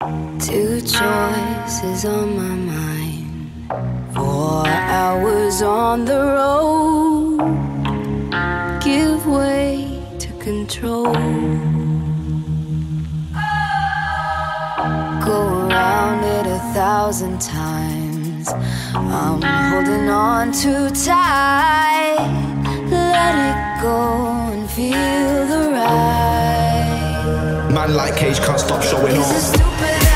Two choices on my mind. Four hours on the road. Give way to control. Go around it a thousand times. I'm holding on too tight. Let it go and feel the. Man like Kage can't stop showing off.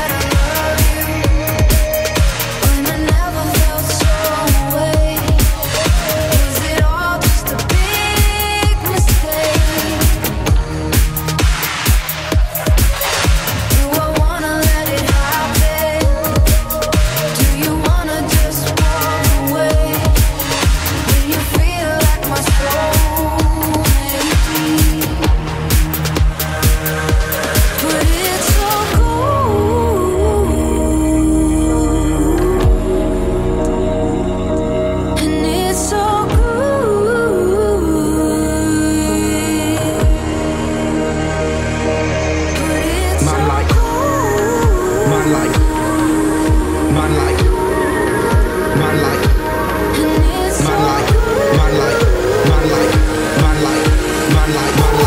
Money